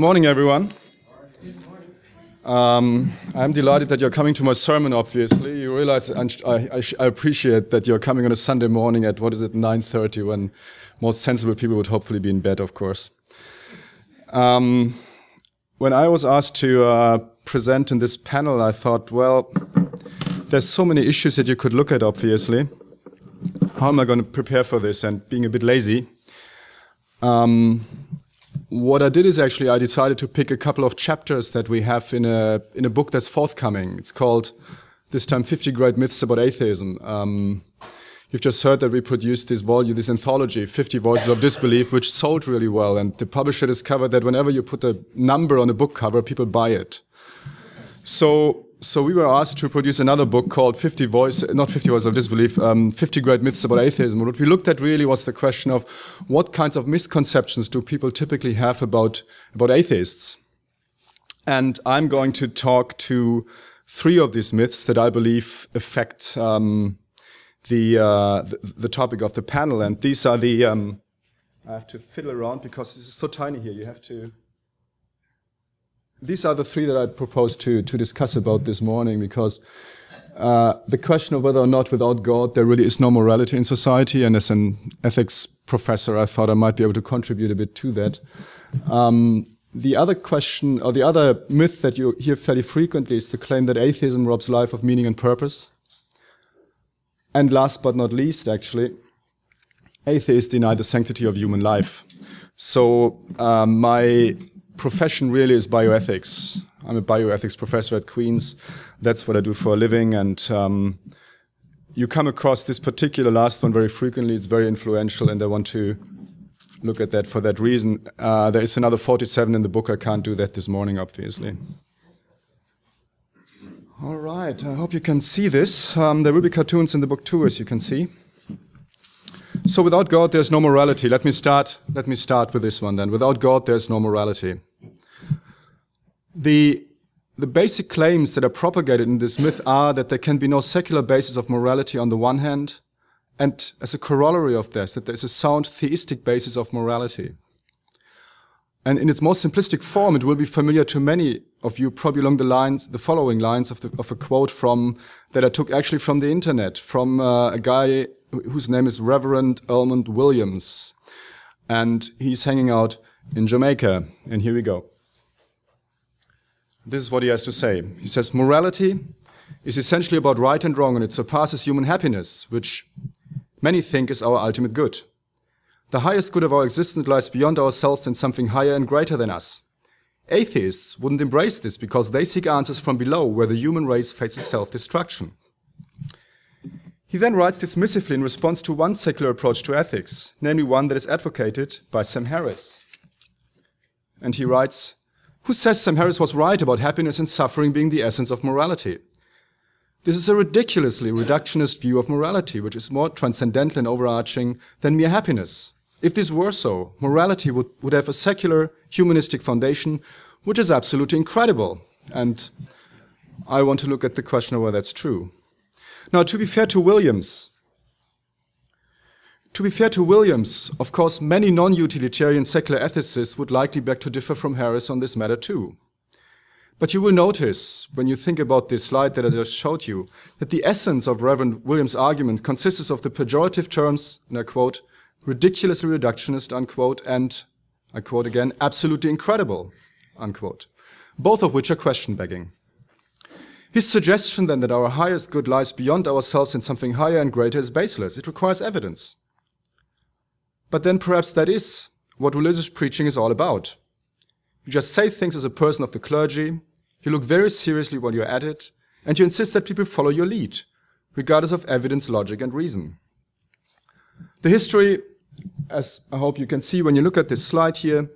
morning, everyone. Um, I'm delighted that you're coming to my sermon. Obviously, you realize I, I, I, appreciate that you're coming on a Sunday morning at what is it, 9:30, when most sensible people would hopefully be in bed, of course. Um, when I was asked to uh, present in this panel, I thought, well, there's so many issues that you could look at. Obviously, how am I going to prepare for this? And being a bit lazy. Um, what I did is actually I decided to pick a couple of chapters that we have in a in a book that's forthcoming. It's called this time 50 Great Myths About Atheism. Um, you've just heard that we produced this volume, this anthology, 50 Voices of Disbelief, which sold really well. And the publisher discovered that whenever you put a number on a book cover, people buy it. So so we were asked to produce another book called 50 Voice, not 50 Voices of Disbelief, um, 50 Great Myths About Atheism. What we looked at really was the question of what kinds of misconceptions do people typically have about, about atheists? And I'm going to talk to three of these myths that I believe affect um, the, uh, the, the topic of the panel. And these are the, um, I have to fiddle around because this is so tiny here. You have to these are the three that I propose to, to discuss about this morning because uh, the question of whether or not without God there really is no morality in society, and as an ethics professor, I thought I might be able to contribute a bit to that. Um, the other question, or the other myth that you hear fairly frequently, is the claim that atheism robs life of meaning and purpose. And last but not least, actually, atheists deny the sanctity of human life. So uh, my profession really is bioethics. I'm a bioethics professor at Queen's. That's what I do for a living. And um, you come across this particular last one very frequently. It's very influential, and I want to look at that for that reason. Uh, there is another 47 in the book. I can't do that this morning, obviously. All right, I hope you can see this. Um, there will be cartoons in the book too, as you can see. So without God, there's no morality. Let me start. Let me start with this one then. Without God, there's no morality. The, the basic claims that are propagated in this myth are that there can be no secular basis of morality on the one hand, and as a corollary of this, that there's a sound theistic basis of morality. And in its most simplistic form, it will be familiar to many of you, probably along the lines, the following lines of, the, of a quote from that I took actually from the internet, from uh, a guy whose name is Reverend Elmond Williams, and he's hanging out in Jamaica. And here we go. This is what he has to say. He says, Morality is essentially about right and wrong, and it surpasses human happiness, which many think is our ultimate good. The highest good of our existence lies beyond ourselves in something higher and greater than us. Atheists wouldn't embrace this because they seek answers from below, where the human race faces self destruction. He then writes dismissively in response to one secular approach to ethics, namely one that is advocated by Sam Harris. And he writes, who says Sam Harris was right about happiness and suffering being the essence of morality? This is a ridiculously reductionist view of morality, which is more transcendental and overarching than mere happiness. If this were so, morality would, would have a secular, humanistic foundation, which is absolutely incredible. And I want to look at the question of whether that's true. Now, to be fair to Williams, to be fair to Williams, of course, many non-utilitarian secular ethicists would likely beg to differ from Harris on this matter too. But you will notice, when you think about this slide that I just showed you, that the essence of Reverend Williams' argument consists of the pejorative terms, and I quote, ridiculously reductionist, unquote, and, I quote again, absolutely incredible, unquote, both of which are question begging. His suggestion then that our highest good lies beyond ourselves in something higher and greater is baseless. It requires evidence. But then perhaps that is what religious preaching is all about. You just say things as a person of the clergy, you look very seriously while you're at it, and you insist that people follow your lead, regardless of evidence, logic, and reason. The history, as I hope you can see when you look at this slide here,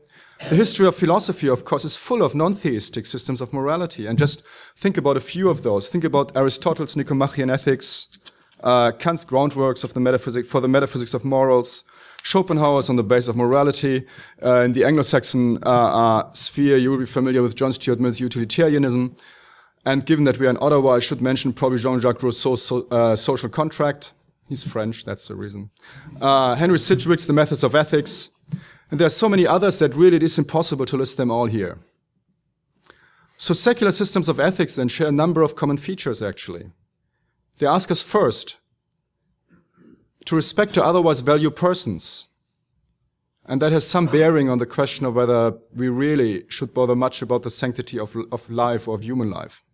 the history of philosophy, of course, is full of non-theistic systems of morality. And just think about a few of those. Think about Aristotle's Nicomachean Ethics, uh, Kant's groundworks of the metaphysic, for the metaphysics of morals, Schopenhauer's on the basis of morality. Uh, in the Anglo-Saxon uh, uh, sphere, you will be familiar with John Stuart Mill's utilitarianism. And given that we are in Ottawa, I should mention probably Jean-Jacques Rousseau's so, uh, social contract. He's French, that's the reason. Uh, Henry Sidgwick's The Methods of Ethics. And there are so many others that really it is impossible to list them all here. So secular systems of ethics then share a number of common features, actually. They ask us first to respect to otherwise value persons. And that has some bearing on the question of whether we really should bother much about the sanctity of, of life or of human life.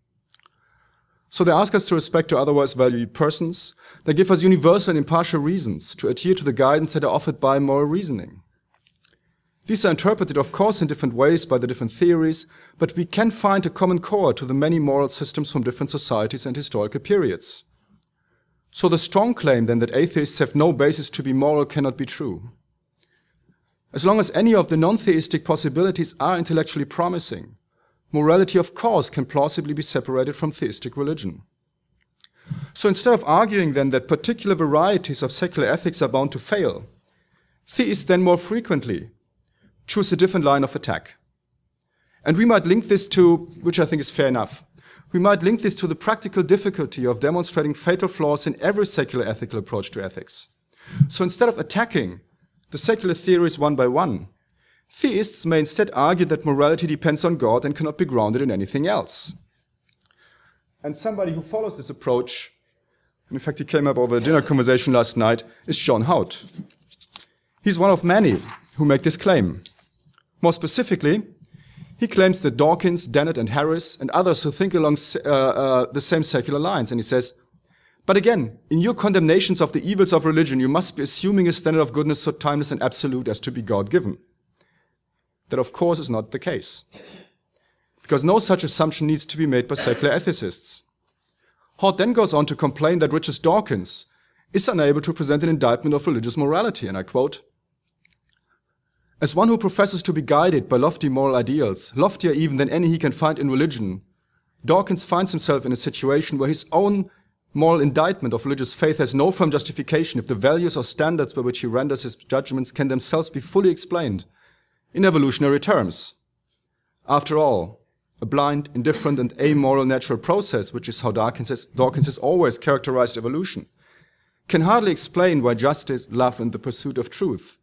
So they ask us to respect to otherwise value persons. They give us universal and impartial reasons to adhere to the guidance that are offered by moral reasoning. These are interpreted, of course, in different ways by the different theories, but we can find a common core to the many moral systems from different societies and historical periods. So the strong claim then that atheists have no basis to be moral cannot be true. As long as any of the non-theistic possibilities are intellectually promising, morality of course can plausibly be separated from theistic religion. So instead of arguing then that particular varieties of secular ethics are bound to fail, theists then more frequently choose a different line of attack. And we might link this to, which I think is fair enough, we might link this to the practical difficulty of demonstrating fatal flaws in every secular ethical approach to ethics. So instead of attacking the secular theories one by one, theists may instead argue that morality depends on God and cannot be grounded in anything else. And somebody who follows this approach, and in fact he came up over a dinner conversation last night, is John Haught. He's one of many who make this claim. More specifically, he claims that Dawkins, Dennett, and Harris, and others who think along uh, uh, the same secular lines, and he says, but again, in your condemnations of the evils of religion, you must be assuming a standard of goodness so timeless and absolute as to be God given. That, of course, is not the case. Because no such assumption needs to be made by secular ethicists. Haught then goes on to complain that Richard Dawkins is unable to present an indictment of religious morality, and I quote, as one who professes to be guided by lofty moral ideals, loftier even than any he can find in religion, Dawkins finds himself in a situation where his own moral indictment of religious faith has no firm justification if the values or standards by which he renders his judgments can themselves be fully explained in evolutionary terms. After all, a blind, indifferent, and amoral natural process, which is how Dawkins has, Dawkins has always characterized evolution, can hardly explain why justice, love, and the pursuit of truth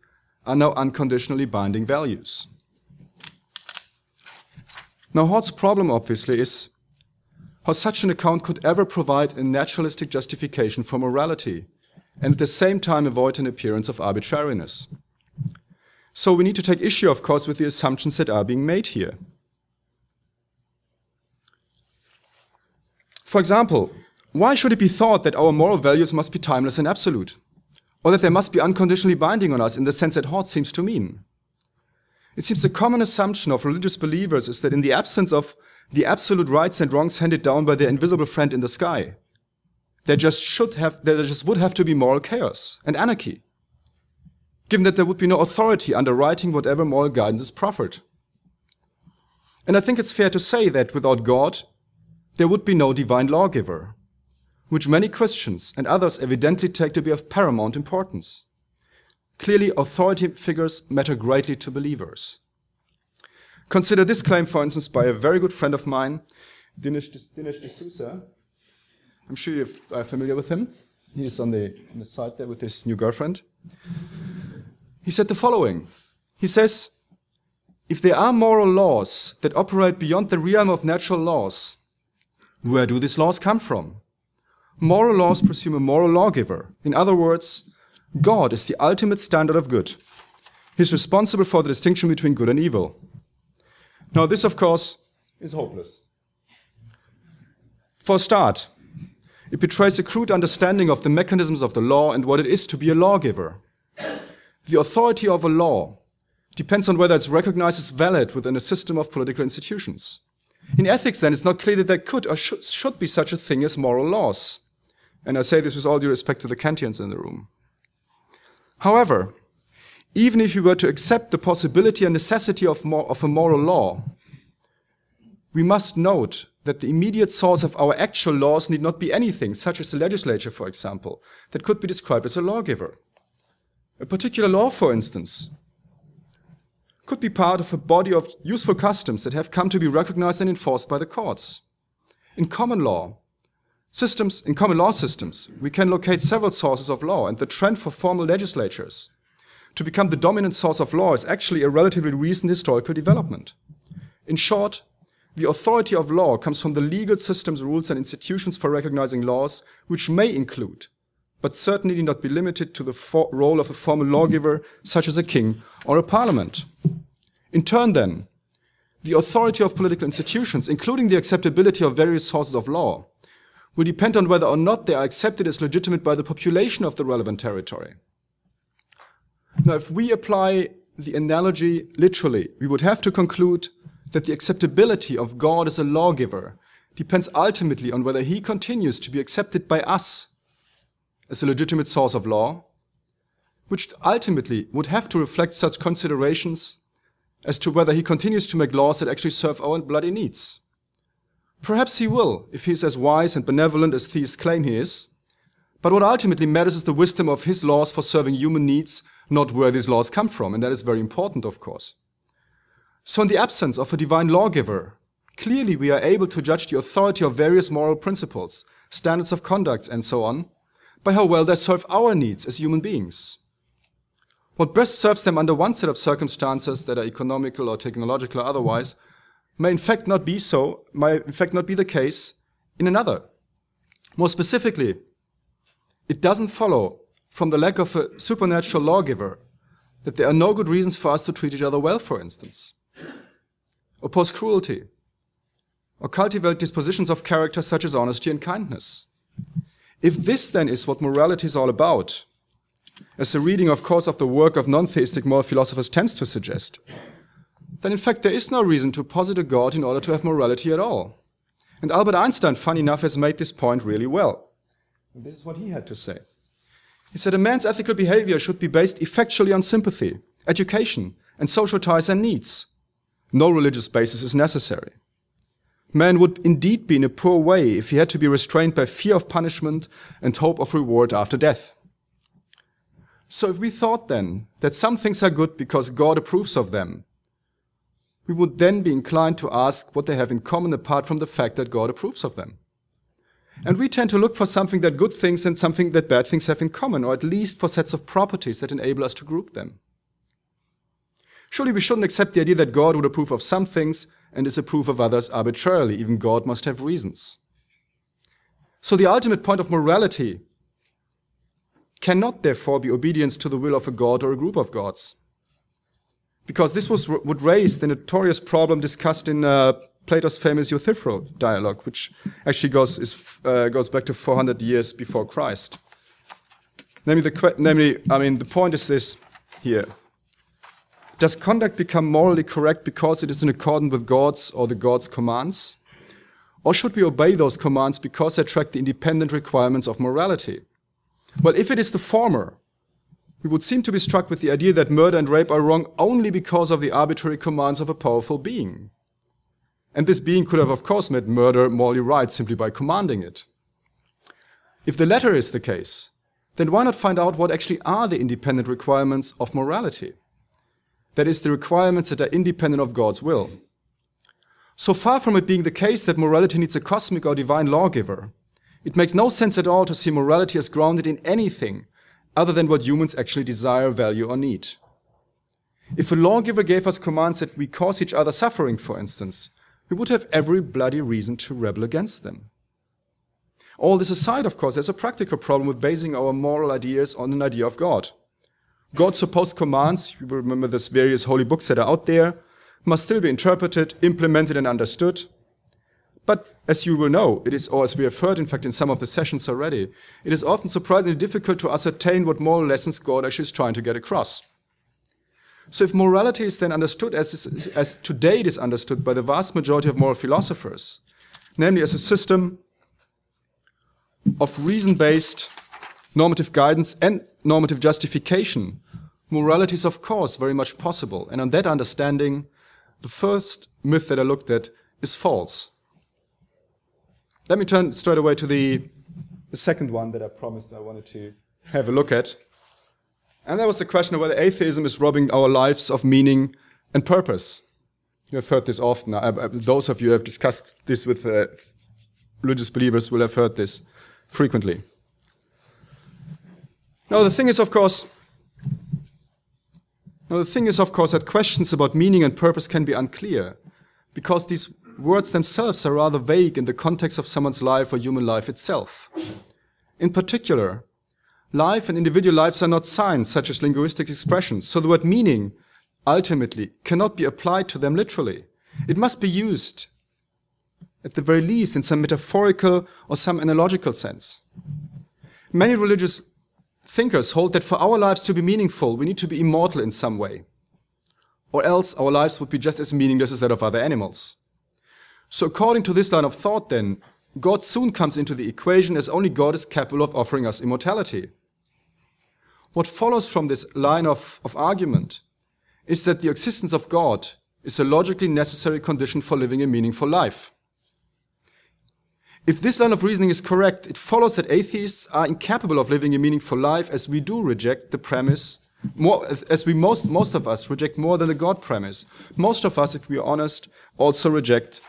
are now unconditionally binding values. Now, Haught's problem, obviously, is how such an account could ever provide a naturalistic justification for morality and at the same time avoid an appearance of arbitrariness. So we need to take issue, of course, with the assumptions that are being made here. For example, why should it be thought that our moral values must be timeless and absolute? Or that they must be unconditionally binding on us in the sense that Haught seems to mean. It seems the common assumption of religious believers is that in the absence of the absolute rights and wrongs handed down by their invisible friend in the sky, there just should have, there just would have to be moral chaos and anarchy, given that there would be no authority underwriting whatever moral guidance is proffered. And I think it's fair to say that without God, there would be no divine lawgiver, which many Christians and others evidently take to be of paramount importance. Clearly, authority figures matter greatly to believers. Consider this claim, for instance, by a very good friend of mine, Dinesh, Dinesh D'Souza. I'm sure you're uh, familiar with him. He's on the, on the side there with his new girlfriend. He said the following. He says, if there are moral laws that operate beyond the realm of natural laws, where do these laws come from? Moral laws presume a moral lawgiver. In other words, God is the ultimate standard of good. He's responsible for the distinction between good and evil. Now, this, of course, is hopeless. For a start, it betrays a crude understanding of the mechanisms of the law and what it is to be a lawgiver. The authority of a law depends on whether it's recognized as valid within a system of political institutions. In ethics, then, it's not clear that there could or should, should be such a thing as moral laws. And I say this with all due respect to the Kantians in the room. However, even if we were to accept the possibility and necessity of, of a moral law, we must note that the immediate source of our actual laws need not be anything, such as the legislature, for example, that could be described as a lawgiver. A particular law, for instance, could be part of a body of useful customs that have come to be recognized and enforced by the courts. In common law, Systems, in common law systems, we can locate several sources of law and the trend for formal legislatures to become the dominant source of law is actually a relatively recent historical development. In short, the authority of law comes from the legal systems, rules, and institutions for recognizing laws, which may include, but certainly need not be limited to the role of a formal lawgiver, such as a king or a parliament. In turn, then, the authority of political institutions, including the acceptability of various sources of law, will depend on whether or not they are accepted as legitimate by the population of the relevant territory. Now, if we apply the analogy literally, we would have to conclude that the acceptability of God as a lawgiver depends ultimately on whether he continues to be accepted by us as a legitimate source of law, which ultimately would have to reflect such considerations as to whether he continues to make laws that actually serve our bloody needs. Perhaps he will, if he is as wise and benevolent as theists claim he is. But what ultimately matters is the wisdom of his laws for serving human needs, not where these laws come from, and that is very important, of course. So in the absence of a divine lawgiver, clearly we are able to judge the authority of various moral principles, standards of conduct, and so on, by how well they serve our needs as human beings. What best serves them under one set of circumstances that are economical or technological or otherwise may in fact not be so, may in fact not be the case in another. More specifically, it doesn't follow from the lack of a supernatural lawgiver that there are no good reasons for us to treat each other well, for instance, oppose cruelty, or cultivate dispositions of character such as honesty and kindness. If this then is what morality is all about, as the reading, of course, of the work of non-theistic moral philosophers tends to suggest, then in fact there is no reason to posit a God in order to have morality at all. And Albert Einstein, funny enough, has made this point really well. And this is what he had to say. He said a man's ethical behavior should be based effectually on sympathy, education, and social ties and needs. No religious basis is necessary. Man would indeed be in a poor way if he had to be restrained by fear of punishment and hope of reward after death. So if we thought then that some things are good because God approves of them, we would then be inclined to ask what they have in common apart from the fact that God approves of them. And we tend to look for something that good things and something that bad things have in common, or at least for sets of properties that enable us to group them. Surely we shouldn't accept the idea that God would approve of some things and disapprove of others arbitrarily. Even God must have reasons. So the ultimate point of morality cannot therefore be obedience to the will of a God or a group of gods because this was, would raise the notorious problem discussed in uh, Plato's famous Euthyphro dialogue, which actually goes, is, uh, goes back to 400 years before Christ. Namely, the, namely, I mean, the point is this here. Does conduct become morally correct because it is in accordance with God's or the God's commands? Or should we obey those commands because they track the independent requirements of morality? Well, if it is the former, we would seem to be struck with the idea that murder and rape are wrong only because of the arbitrary commands of a powerful being. And this being could have, of course, made murder morally right simply by commanding it. If the latter is the case, then why not find out what actually are the independent requirements of morality? That is, the requirements that are independent of God's will. So far from it being the case that morality needs a cosmic or divine lawgiver, it makes no sense at all to see morality as grounded in anything other than what humans actually desire, value, or need. If a lawgiver gave us commands that we cause each other suffering, for instance, we would have every bloody reason to rebel against them. All this aside, of course, there's a practical problem with basing our moral ideas on an idea of God. God's supposed commands, you will remember there's various holy books that are out there, must still be interpreted, implemented, and understood. But as you will know, it is, or as we have heard, in fact, in some of the sessions already, it is often surprisingly difficult to ascertain what moral lessons God actually is trying to get across. So if morality is then understood as, as today it is understood by the vast majority of moral philosophers, namely as a system of reason-based normative guidance and normative justification, morality is of course very much possible. And on that understanding, the first myth that I looked at is false. Let me turn straight away to the, the second one that I promised I wanted to have a look at. And that was the question of whether atheism is robbing our lives of meaning and purpose. You have heard this often. I, I, those of you who have discussed this with uh, religious believers will have heard this frequently. Now, the thing is, of course, Now, the thing is, of course, that questions about meaning and purpose can be unclear, because these words themselves are rather vague in the context of someone's life or human life itself. In particular, life and individual lives are not signs such as linguistic expressions, so the word meaning ultimately cannot be applied to them literally. It must be used, at the very least, in some metaphorical or some analogical sense. Many religious thinkers hold that for our lives to be meaningful, we need to be immortal in some way, or else our lives would be just as meaningless as that of other animals. So according to this line of thought then, God soon comes into the equation as only God is capable of offering us immortality. What follows from this line of, of argument is that the existence of God is a logically necessary condition for living a meaningful life. If this line of reasoning is correct, it follows that atheists are incapable of living a meaningful life as we do reject the premise, more, as we most, most of us reject more than the God premise. Most of us, if we are honest, also reject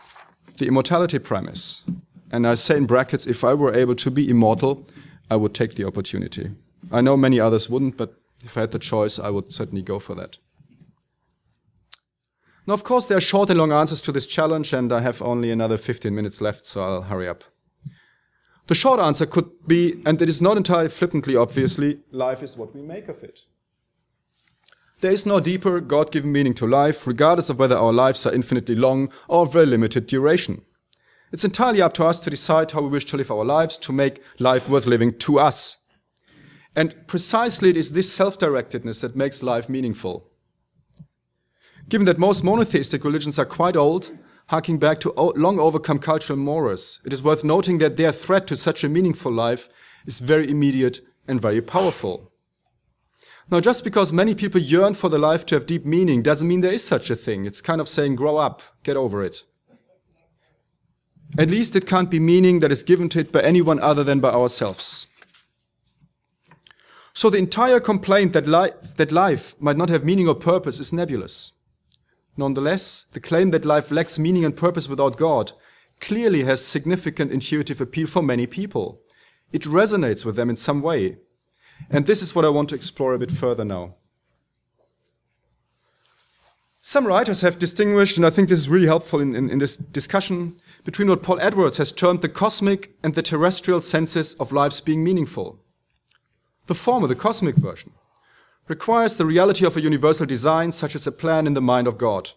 the immortality premise. And I say in brackets, if I were able to be immortal, I would take the opportunity. I know many others wouldn't, but if I had the choice, I would certainly go for that. Now, of course, there are short and long answers to this challenge, and I have only another 15 minutes left, so I'll hurry up. The short answer could be, and it is not entirely flippantly, obviously, life is what we make of it. There is no deeper God given meaning to life, regardless of whether our lives are infinitely long or of very limited duration. It's entirely up to us to decide how we wish to live our lives to make life worth living to us. And precisely it is this self directedness that makes life meaningful. Given that most monotheistic religions are quite old, harking back to long overcome cultural mores, it is worth noting that their threat to such a meaningful life is very immediate and very powerful. Now, just because many people yearn for the life to have deep meaning doesn't mean there is such a thing. It's kind of saying, grow up, get over it. At least it can't be meaning that is given to it by anyone other than by ourselves. So the entire complaint that, li that life might not have meaning or purpose is nebulous. Nonetheless, the claim that life lacks meaning and purpose without God clearly has significant intuitive appeal for many people. It resonates with them in some way. And this is what I want to explore a bit further now. Some writers have distinguished, and I think this is really helpful in, in, in, this discussion, between what Paul Edwards has termed the cosmic and the terrestrial senses of life's being meaningful. The former, the cosmic version, requires the reality of a universal design, such as a plan in the mind of God.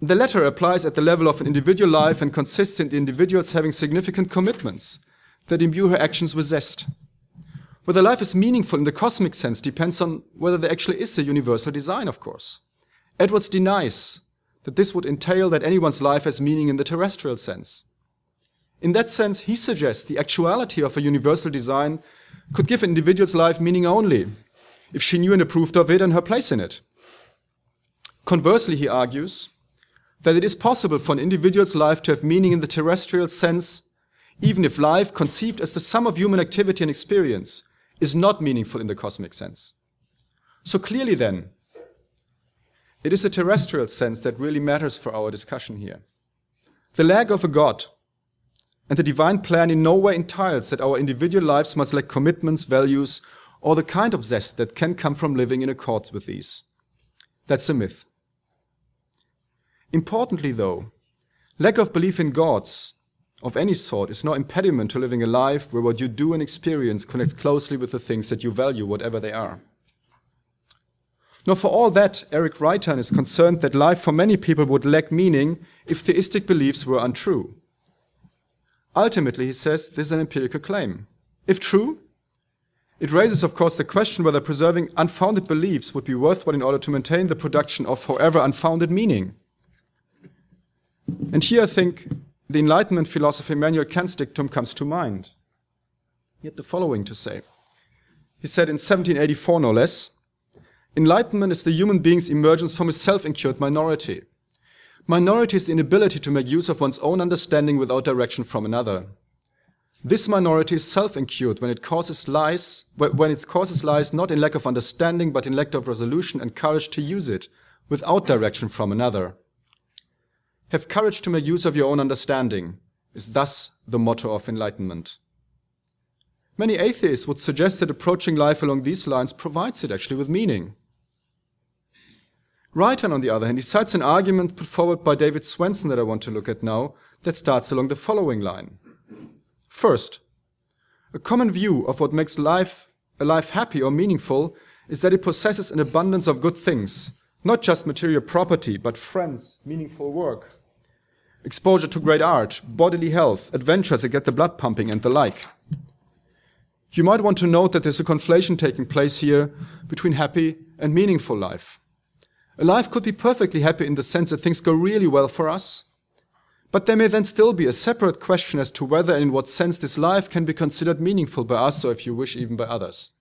The latter applies at the level of an individual life and consists in the individuals having significant commitments that imbue her actions with zest. Whether life is meaningful in the cosmic sense depends on whether there actually is a universal design, of course. Edwards denies that this would entail that anyone's life has meaning in the terrestrial sense. In that sense, he suggests the actuality of a universal design could give an individual's life meaning only if she knew and approved of it and her place in it. Conversely, he argues that it is possible for an individual's life to have meaning in the terrestrial sense, even if life, conceived as the sum of human activity and experience, is not meaningful in the cosmic sense. So clearly then, it is a terrestrial sense that really matters for our discussion here. The lack of a God and the divine plan in no way entails that our individual lives must lack commitments, values, or the kind of zest that can come from living in accord with these. That's a myth. Importantly, though, lack of belief in gods of any sort is no impediment to living a life where what you do and experience connects closely with the things that you value, whatever they are. Now, for all that, Eric Reitan is concerned that life for many people would lack meaning if theistic beliefs were untrue. Ultimately, he says, this is an empirical claim. If true, it raises, of course, the question whether preserving unfounded beliefs would be worthwhile in order to maintain the production of however unfounded meaning. And here I think the Enlightenment philosopher Immanuel Kant's dictum comes to mind. He had the following to say. He said in 1784, no less, Enlightenment is the human being's emergence from a self-incurred minority. Minority is the inability to make use of one's own understanding without direction from another. This minority is self-incurred when it causes lies, when its causes lies not in lack of understanding, but in lack of resolution and courage to use it without direction from another. Have courage to make use of your own understanding is thus the motto of enlightenment. Many atheists would suggest that approaching life along these lines provides it actually with meaning. Reitan, on the other hand, he cites an argument put forward by David Swenson that I want to look at now that starts along the following line. First, a common view of what makes life a life happy or meaningful is that it possesses an abundance of good things, not just material property, but friends, meaningful work, exposure to great art, bodily health, adventures that get the blood pumping, and the like. You might want to note that there's a conflation taking place here between happy and meaningful life. A life could be perfectly happy in the sense that things go really well for us, but there may then still be a separate question as to whether and in what sense this life can be considered meaningful by us, or if you wish, even by others.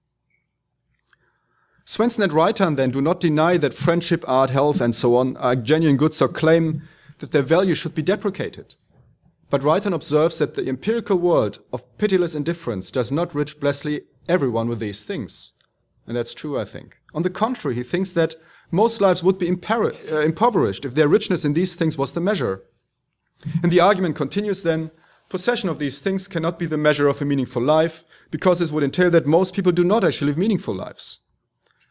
Swenson and Reitan then do not deny that friendship, art, health, and so on are genuine goods or claim that their value should be deprecated. But Reitan observes that the empirical world of pitiless indifference does not rich blessedly everyone with these things. And that's true, I think. On the contrary, he thinks that most lives would be uh, impoverished if their richness in these things was the measure. And the argument continues then possession of these things cannot be the measure of a meaningful life, because this would entail that most people do not actually live meaningful lives.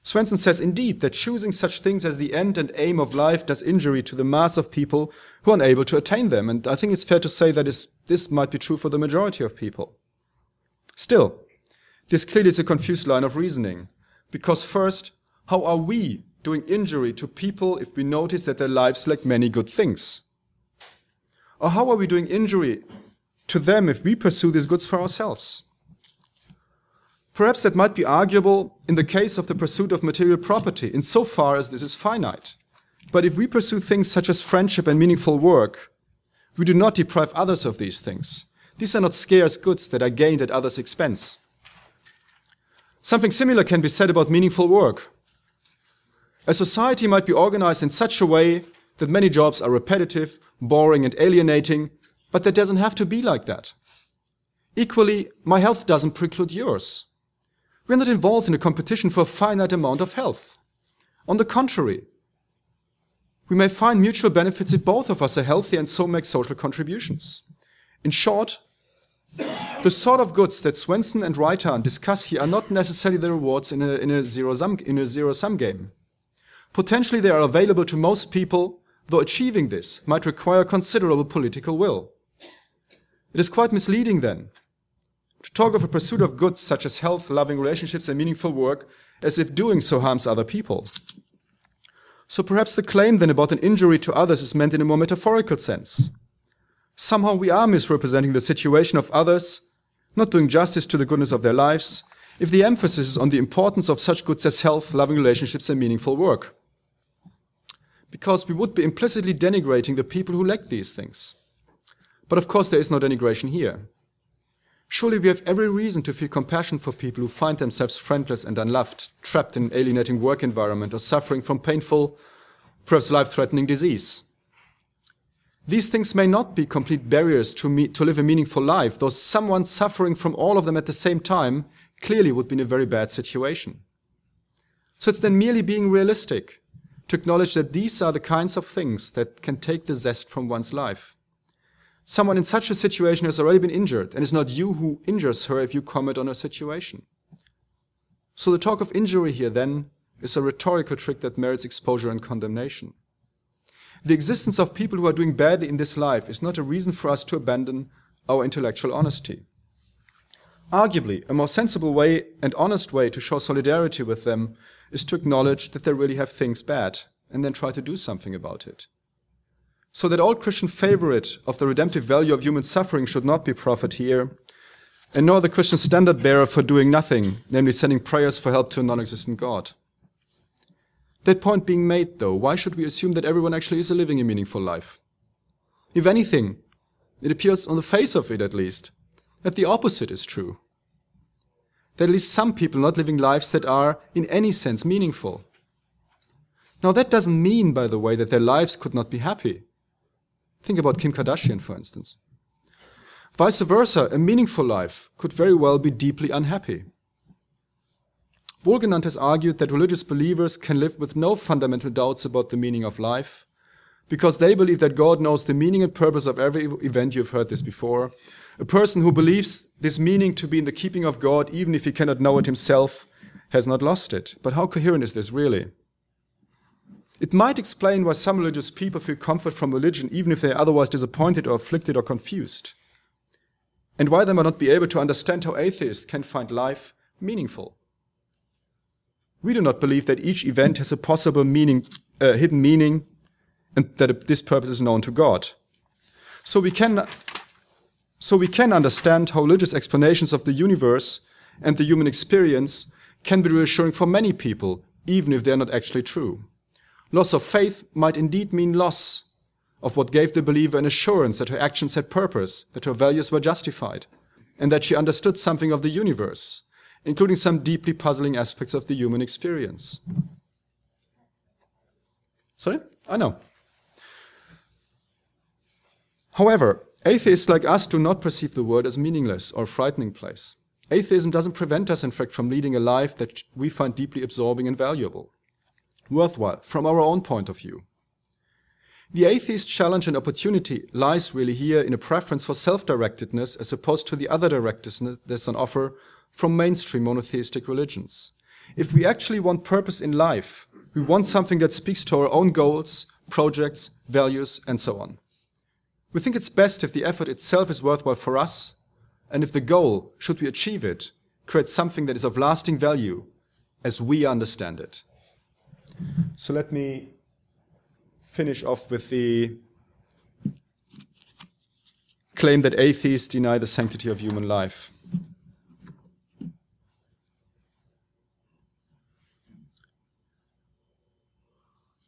Swenson says indeed that choosing such things as the end and aim of life does injury to the mass of people who are unable to attain them. And I think it's fair to say that this might be true for the majority of people. Still, this clearly is a confused line of reasoning. Because first, how are we doing injury to people if we notice that their lives lack many good things? Or how are we doing injury to them if we pursue these goods for ourselves? Perhaps that might be arguable in the case of the pursuit of material property, insofar as this is finite. But if we pursue things such as friendship and meaningful work, we do not deprive others of these things. These are not scarce goods that are gained at others' expense. Something similar can be said about meaningful work. A society might be organized in such a way that many jobs are repetitive, boring, and alienating, but that doesn't have to be like that. Equally, my health doesn't preclude yours. We're not involved in a competition for a finite amount of health. On the contrary, we may find mutual benefits if both of us are healthy and so make social contributions. In short, the sort of goods that Swenson and Reitan discuss here are not necessarily the rewards in a, in a zero-sum zero game. Potentially they are available to most people, though achieving this might require considerable political will. It is quite misleading then to talk of a pursuit of goods such as health, loving relationships, and meaningful work as if doing so harms other people. So perhaps the claim then about an injury to others is meant in a more metaphorical sense. Somehow we are misrepresenting the situation of others, not doing justice to the goodness of their lives, if the emphasis is on the importance of such goods as health, loving relationships, and meaningful work. Because we would be implicitly denigrating the people who lack these things. But of course, there is no denigration here. Surely we have every reason to feel compassion for people who find themselves friendless and unloved, trapped in an alienating work environment, or suffering from painful, perhaps life-threatening disease. These things may not be complete barriers to, me, to live a meaningful life, though someone suffering from all of them at the same time clearly would be in a very bad situation. So it's then merely being realistic to acknowledge that these are the kinds of things that can take the zest from one's life. Someone in such a situation has already been injured, and it's not you who injures her if you comment on her situation. So the talk of injury here, then, is a rhetorical trick that merits exposure and condemnation. The existence of people who are doing badly in this life is not a reason for us to abandon our intellectual honesty. Arguably, a more sensible way and honest way to show solidarity with them is to acknowledge that they really have things bad and then try to do something about it. So that old Christian favorite of the redemptive value of human suffering should not be profit here, and nor the Christian standard bearer for doing nothing, namely sending prayers for help to a non-existent God. That point being made, though, why should we assume that everyone actually is living a meaningful life? If anything, it appears on the face of it at least, that the opposite is true. That at least some people are not living lives that are, in any sense, meaningful. Now that doesn't mean, by the way, that their lives could not be happy. Think about Kim Kardashian, for instance. Vice versa, a meaningful life could very well be deeply unhappy. Wohlgenannt has argued that religious believers can live with no fundamental doubts about the meaning of life, because they believe that God knows the meaning and purpose of every event. You've heard this before. A person who believes this meaning to be in the keeping of God, even if he cannot know it himself, has not lost it. But how coherent is this really? It might explain why some religious people feel comfort from religion even if they are otherwise disappointed or afflicted or confused, and why they might not be able to understand how atheists can find life meaningful. We do not believe that each event has a possible meaning, uh, hidden meaning, and that this purpose is known to God. So we can, so we can understand how religious explanations of the universe and the human experience can be reassuring for many people, even if they're not actually true. Loss of faith might indeed mean loss of what gave the believer an assurance that her actions had purpose, that her values were justified, and that she understood something of the universe, including some deeply puzzling aspects of the human experience. Sorry? I know. However, atheists like us do not perceive the world as meaningless or frightening place. Atheism doesn't prevent us, in fact, from leading a life that we find deeply absorbing and valuable worthwhile from our own point of view. The atheist challenge and opportunity lies really here in a preference for self-directedness as opposed to the other directedness that's on offer from mainstream monotheistic religions. If we actually want purpose in life, we want something that speaks to our own goals, projects, values, and so on. We think it's best if the effort itself is worthwhile for us, and if the goal, should we achieve it, creates something that is of lasting value as we understand it. So let me finish off with the claim that atheists deny the sanctity of human life.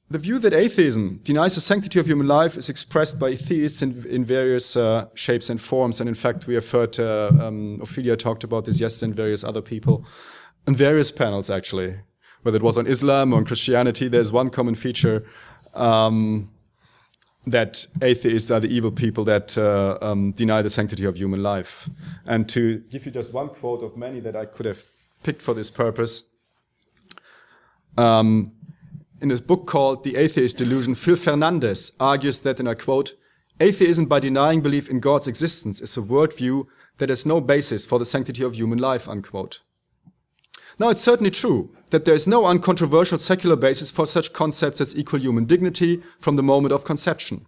The view that atheism denies the sanctity of human life is expressed by theists in, in various uh, shapes and forms. And in fact, we have heard uh, um, Ophelia talked about this yesterday and various other people in various panels, actually whether it was on Islam or on Christianity, there's one common feature um, that atheists are the evil people that uh, um, deny the sanctity of human life. And to give you just one quote of many that I could have picked for this purpose, um, in his book called The Atheist Delusion, Phil Fernandes argues that, and I quote, atheism by denying belief in God's existence is a worldview that has no basis for the sanctity of human life, unquote. Now, it's certainly true that there is no uncontroversial secular basis for such concepts as equal human dignity from the moment of conception,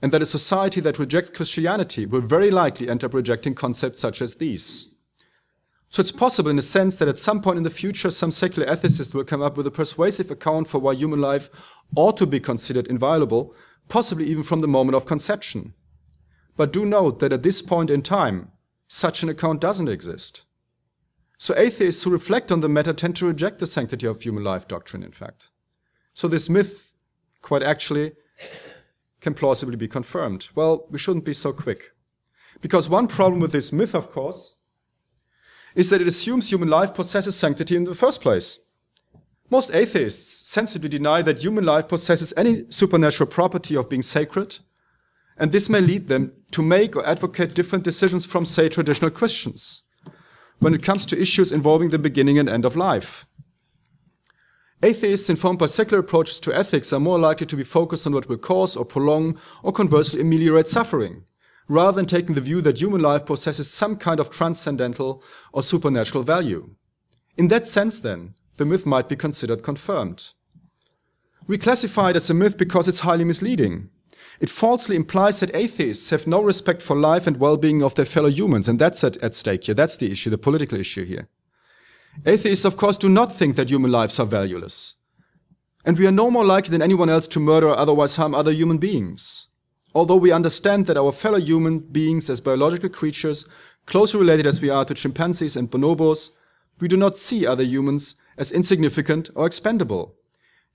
and that a society that rejects Christianity will very likely end up rejecting concepts such as these. So it's possible in a sense that at some point in the future some secular ethicist will come up with a persuasive account for why human life ought to be considered inviolable, possibly even from the moment of conception. But do note that at this point in time, such an account doesn't exist. So atheists who reflect on the matter tend to reject the sanctity of human life doctrine, in fact. So this myth, quite actually, can plausibly be confirmed. Well, we shouldn't be so quick. Because one problem with this myth, of course, is that it assumes human life possesses sanctity in the first place. Most atheists sensibly deny that human life possesses any supernatural property of being sacred, and this may lead them to make or advocate different decisions from, say, traditional Christians when it comes to issues involving the beginning and end of life. Atheists informed by secular approaches to ethics are more likely to be focused on what will cause or prolong or conversely ameliorate suffering, rather than taking the view that human life possesses some kind of transcendental or supernatural value. In that sense, then, the myth might be considered confirmed. We classify it as a myth because it's highly misleading. It falsely implies that atheists have no respect for life and well-being of their fellow humans, and that's at, at stake here. That's the issue, the political issue here. Atheists, of course, do not think that human lives are valueless. And we are no more likely than anyone else to murder or otherwise harm other human beings. Although we understand that our fellow human beings as biological creatures, closely related as we are to chimpanzees and bonobos, we do not see other humans as insignificant or expendable.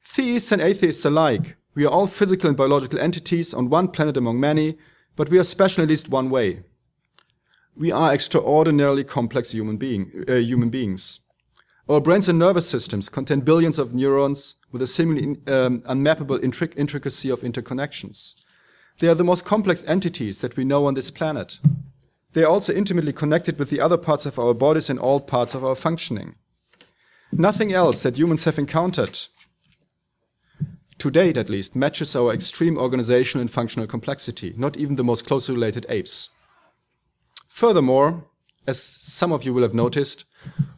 Theists and atheists alike we are all physical and biological entities on one planet among many, but we are special in at least one way. We are extraordinarily complex human, being, uh, human beings. Our brains and nervous systems contain billions of neurons with a seemingly um, unmappable intric intricacy of interconnections. They are the most complex entities that we know on this planet. They are also intimately connected with the other parts of our bodies and all parts of our functioning. Nothing else that humans have encountered to date at least, matches our extreme organizational and functional complexity, not even the most closely related apes. Furthermore, as some of you will have noticed,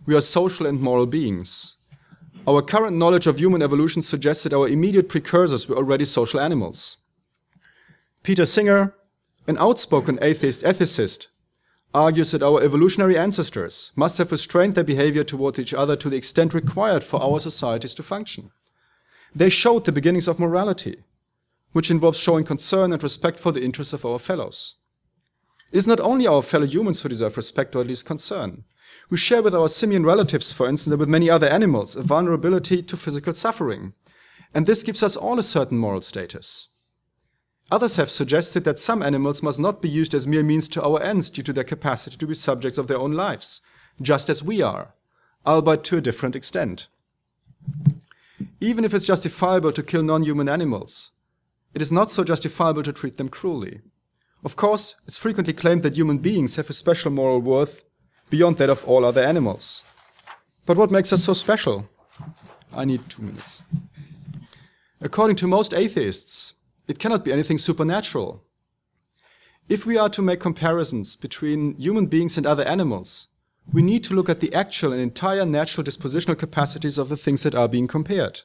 we are social and moral beings. Our current knowledge of human evolution suggests that our immediate precursors were already social animals. Peter Singer, an outspoken atheist ethicist, argues that our evolutionary ancestors must have restrained their behavior toward each other to the extent required for our societies to function. They showed the beginnings of morality, which involves showing concern and respect for the interests of our fellows. It is not only our fellow humans who deserve respect or at least concern. We share with our simian relatives, for instance, and with many other animals, a vulnerability to physical suffering. And this gives us all a certain moral status. Others have suggested that some animals must not be used as mere means to our ends due to their capacity to be subjects of their own lives, just as we are, albeit to a different extent. Even if it's justifiable to kill non-human animals, it is not so justifiable to treat them cruelly. Of course, it's frequently claimed that human beings have a special moral worth beyond that of all other animals. But what makes us so special? I need two minutes. According to most atheists, it cannot be anything supernatural. If we are to make comparisons between human beings and other animals, we need to look at the actual and entire natural dispositional capacities of the things that are being compared.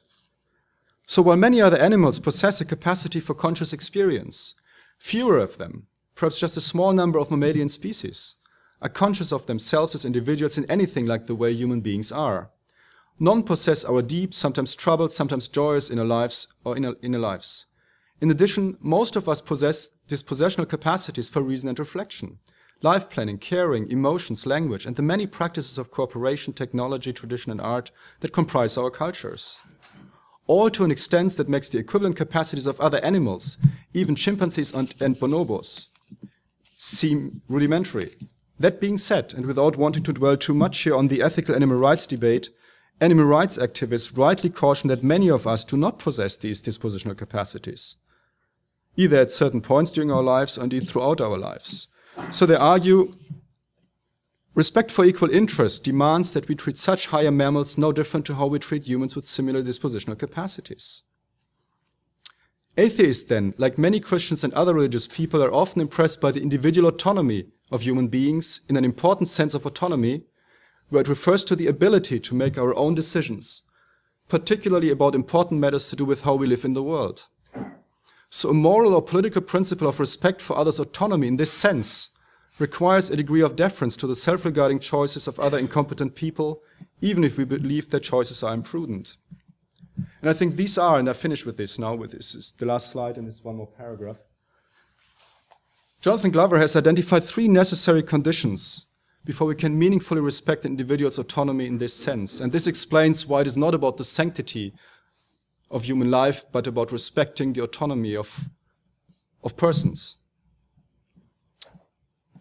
So while many other animals possess a capacity for conscious experience, fewer of them, perhaps just a small number of mammalian species, are conscious of themselves as individuals in anything like the way human beings are. None possess our deep, sometimes troubled, sometimes joyous inner lives or inner, inner lives. In addition, most of us possess dispositional capacities for reason and reflection, life planning, caring, emotions, language, and the many practices of cooperation, technology, tradition, and art that comprise our cultures. All to an extent that makes the equivalent capacities of other animals, even chimpanzees and, and bonobos, seem rudimentary. That being said, and without wanting to dwell too much here on the ethical animal rights debate, animal rights activists rightly caution that many of us do not possess these dispositional capacities either at certain points during our lives or indeed throughout our lives. So they argue respect for equal interest demands that we treat such higher mammals no different to how we treat humans with similar dispositional capacities. Atheists, then, like many Christians and other religious people, are often impressed by the individual autonomy of human beings in an important sense of autonomy, where it refers to the ability to make our own decisions, particularly about important matters to do with how we live in the world. So a moral or political principle of respect for others' autonomy in this sense requires a degree of deference to the self-regarding choices of other incompetent people, even if we believe their choices are imprudent. And I think these are, and I finish with this now, with this is the last slide and this one more paragraph. Jonathan Glover has identified three necessary conditions before we can meaningfully respect an individual's autonomy in this sense. And this explains why it is not about the sanctity of human life, but about respecting the autonomy of, of persons.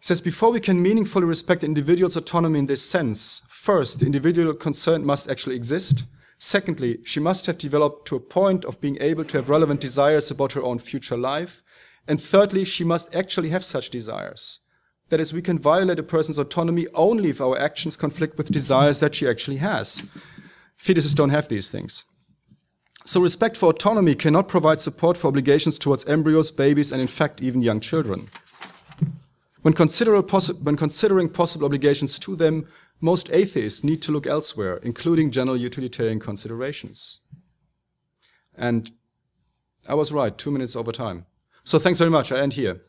Says, before we can meaningfully respect the individual's autonomy in this sense, first, the individual concerned must actually exist. Secondly, she must have developed to a point of being able to have relevant desires about her own future life. And thirdly, she must actually have such desires. That is, we can violate a person's autonomy only if our actions conflict with desires that she actually has. Fetuses don't have these things. So respect for autonomy cannot provide support for obligations towards embryos, babies, and in fact even young children. When, when considering possible obligations to them, most atheists need to look elsewhere, including general utilitarian considerations. And I was right, two minutes over time. So thanks very much. I end here.